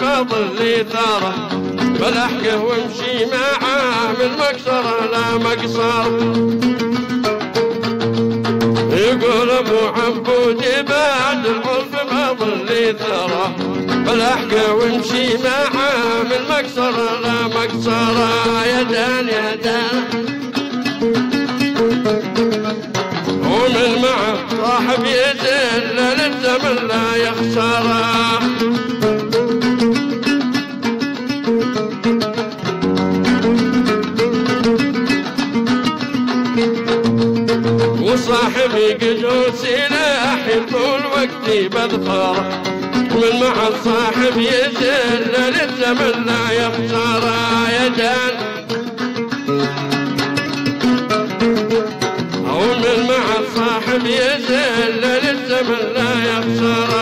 ما ظل ثاره فلحقه وامشي معاه من مكسره لا مقصر يقول أبو عبود بعد العرف ما ظل ثاره فلحقه وامشي معاه من مكسره لا مقصره يا دان يا دان. ومن معه صاحب يدل من لا يخسره وصاحبي قجوسينا سلاح طول وقتي بذخره من مع الصاحب يزل للزمن لا يخسره يا جان أو مع الصاحب يزل من لا